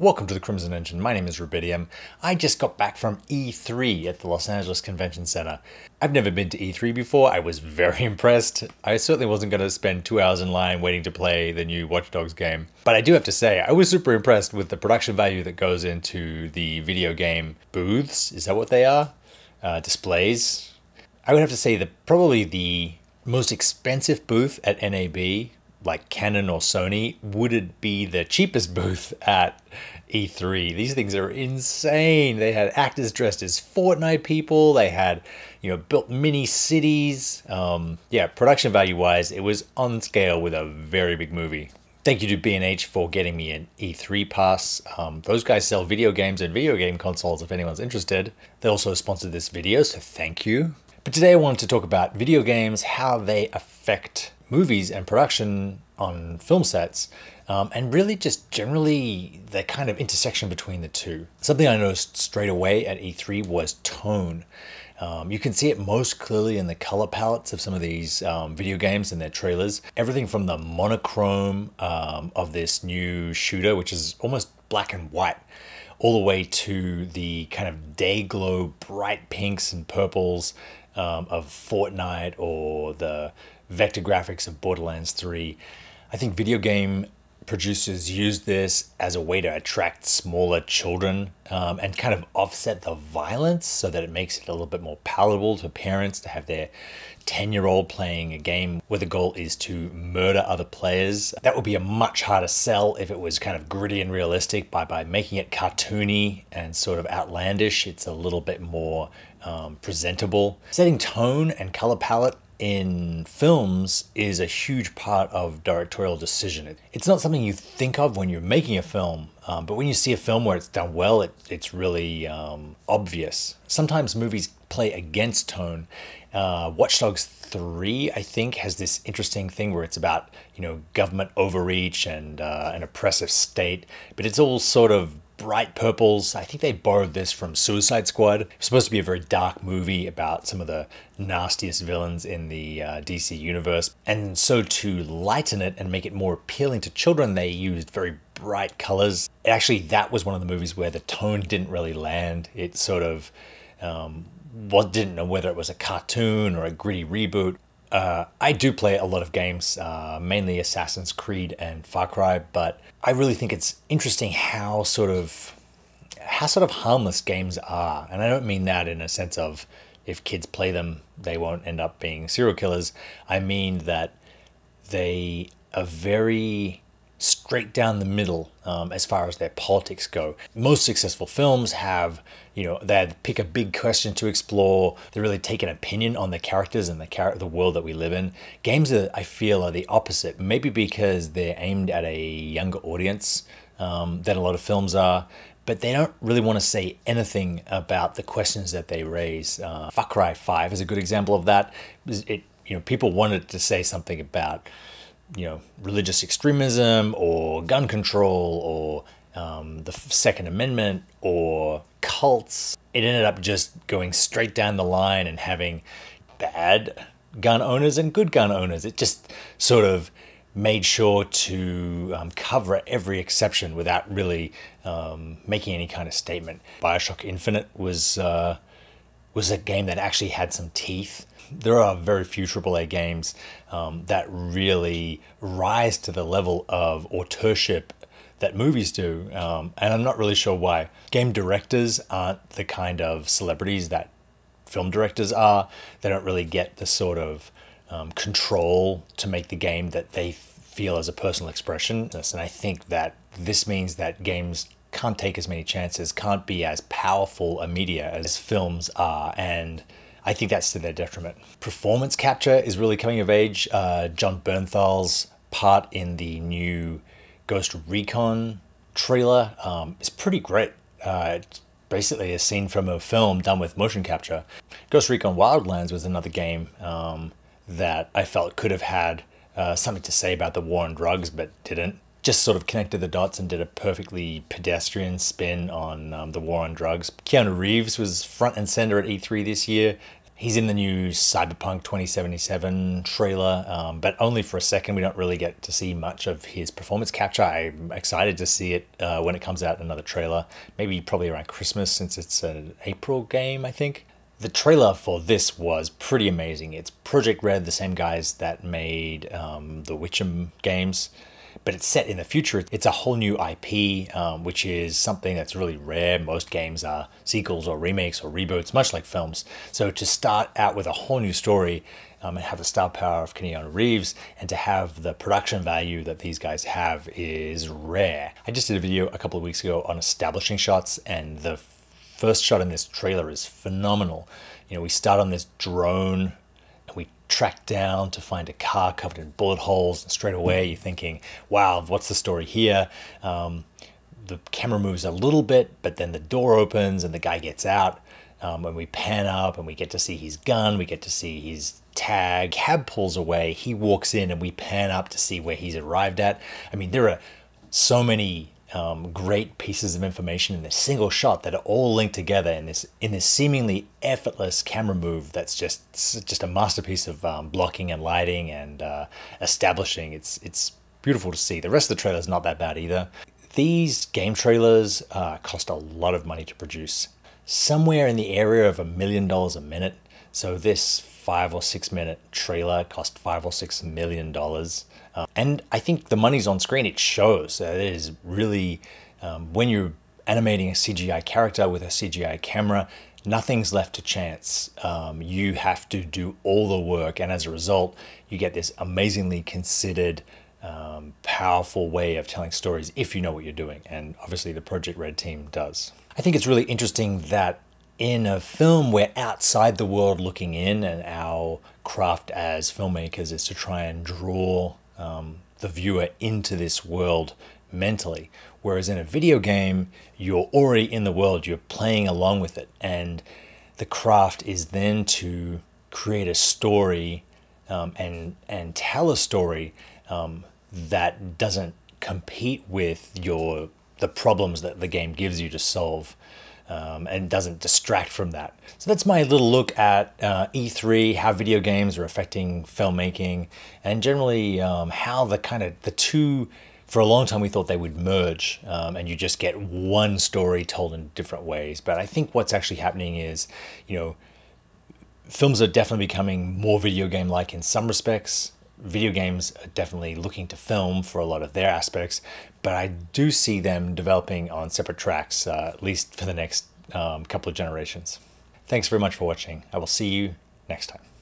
Welcome to the Crimson Engine. My name is Rubidium. I just got back from E3 at the Los Angeles Convention Center. I've never been to E3 before. I was very impressed. I certainly wasn't going to spend two hours in line waiting to play the new Watch Dogs game. But I do have to say, I was super impressed with the production value that goes into the video game booths. Is that what they are? Uh, displays. I would have to say that probably the most expensive booth at NAB like Canon or Sony would it be the cheapest booth at E3. These things are insane. They had actors dressed as Fortnite people. They had, you know, built mini cities. Um, yeah, production value wise, it was on scale with a very big movie. Thank you to B&H for getting me an E3 pass. Um, those guys sell video games and video game consoles if anyone's interested. They also sponsored this video, so thank you. But today I wanted to talk about video games, how they affect movies and production on film sets, um, and really just generally the kind of intersection between the two. Something I noticed straight away at E3 was tone. Um, you can see it most clearly in the color palettes of some of these um, video games and their trailers. Everything from the monochrome um, of this new shooter, which is almost black and white, all the way to the kind of day glow bright pinks and purples um, of Fortnite or the vector graphics of Borderlands 3. I think video game producers use this as a way to attract smaller children um, and kind of offset the violence so that it makes it a little bit more palatable to parents to have their 10 year old playing a game where the goal is to murder other players. That would be a much harder sell if it was kind of gritty and realistic. By, by making it cartoony and sort of outlandish, it's a little bit more um, presentable. Setting tone and color palette in films is a huge part of directorial decision. It's not something you think of when you're making a film, um, but when you see a film where it's done well, it, it's really um, obvious. Sometimes movies play against tone. Uh, Watch Dogs 3, I think, has this interesting thing where it's about, you know, government overreach and uh, an oppressive state, but it's all sort of bright purples. I think they borrowed this from Suicide Squad. Supposed to be a very dark movie about some of the nastiest villains in the uh, DC universe. And so to lighten it and make it more appealing to children, they used very bright colors. Actually, that was one of the movies where the tone didn't really land. It sort of um, what didn't know whether it was a cartoon or a gritty reboot. Uh, I do play a lot of games, uh, mainly Assassin's Creed and Far Cry, but I really think it's interesting how sort of how sort of harmless games are, and I don't mean that in a sense of if kids play them, they won't end up being serial killers. I mean that they are very straight down the middle um, as far as their politics go. Most successful films have, you know, they pick a big question to explore. They really take an opinion on the characters and the char- the world that we live in. Games that I feel are the opposite, maybe because they're aimed at a younger audience um, than a lot of films are. But they don't really want to say anything about the questions that they raise. Uh, Far Cry 5 is a good example of that. It, you know, people wanted to say something about you know, religious extremism or gun control or um, the Second Amendment or cults. It ended up just going straight down the line and having bad gun owners and good gun owners. It just sort of made sure to um, cover every exception without really um, making any kind of statement. Bioshock Infinite was uh, was a game that actually had some teeth there are very few AAA games um, that really rise to the level of authorship that movies do, um, and I'm not really sure why. Game directors aren't the kind of celebrities that film directors are. They don't really get the sort of um, control to make the game that they feel as a personal expression. And I think that this means that games can't take as many chances, can't be as powerful a media as films are, and I think that's to their detriment. Performance capture is really coming of age. Uh, Jon Bernthal's part in the new Ghost Recon trailer um, is pretty great. Uh, it's basically a scene from a film done with motion capture. Ghost Recon Wildlands was another game um, that I felt could have had uh, something to say about the war on drugs, but didn't just sort of connected the dots and did a perfectly pedestrian spin on um, the war on drugs. Keanu Reeves was front and center at E3 this year. He's in the new Cyberpunk 2077 trailer, um, but only for a second. We don't really get to see much of his performance capture. I'm excited to see it uh, when it comes out in another trailer, maybe probably around Christmas since it's an April game, I think. The trailer for this was pretty amazing. It's Projekt Red, the same guys that made um, the Witcher games but it's set in the future. It's a whole new IP, um, which is something that's really rare. Most games are sequels or remakes or reboots, much like films. So to start out with a whole new story um, and have the star power of Keanu Reeves and to have the production value that these guys have is rare. I just did a video a couple of weeks ago on establishing shots, and the first shot in this trailer is phenomenal. You know, we start on this drone we track down to find a car covered in bullet holes, and straight away you're thinking, wow, what's the story here? Um, the camera moves a little bit, but then the door opens and the guy gets out. Um, when we pan up and we get to see his gun, we get to see his tag. Cab pulls away, he walks in, and we pan up to see where he's arrived at. I mean, there are so many um, great pieces of information in a single shot that are all linked together in this in this seemingly effortless camera move that's just just a masterpiece of um, blocking and lighting and uh, establishing. It's it's beautiful to see. The rest of the trailer is not that bad either. These game trailers uh, cost a lot of money to produce, somewhere in the area of a million dollars a minute. So this five or six minute trailer cost five or six million dollars. Uh, and I think the money's on screen, it shows. Uh, it is really, um, when you're animating a CGI character with a CGI camera, nothing's left to chance. Um, you have to do all the work, and as a result, you get this amazingly considered, um, powerful way of telling stories if you know what you're doing. And obviously, the Projekt Red team does. I think it's really interesting that in a film, we're outside the world looking in, and our craft as filmmakers is to try and draw um, the viewer into this world mentally. Whereas in a video game, you're already in the world, you're playing along with it, and the craft is then to create a story um, and and tell a story um, that doesn't compete with your the problems that the game gives you to solve um, and doesn't distract from that. So that's my little look at uh, E3, how video games are affecting filmmaking, and generally um, how the kind of the two. For a long time, we thought they would merge, um, and you just get one story told in different ways. But I think what's actually happening is, you know, films are definitely becoming more video game like in some respects video games are definitely looking to film for a lot of their aspects, but I do see them developing on separate tracks, uh, at least for the next um, couple of generations. Thanks very much for watching. I will see you next time.